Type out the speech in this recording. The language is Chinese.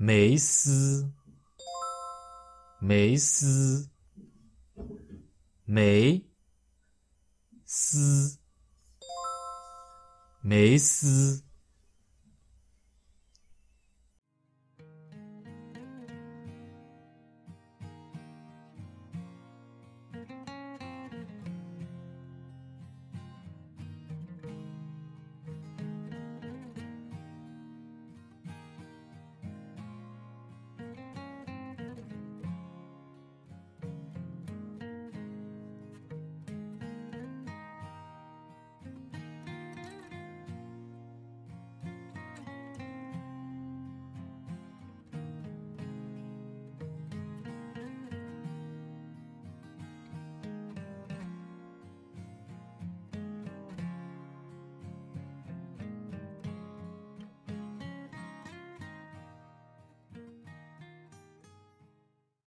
梅斯梅斯梅斯梅斯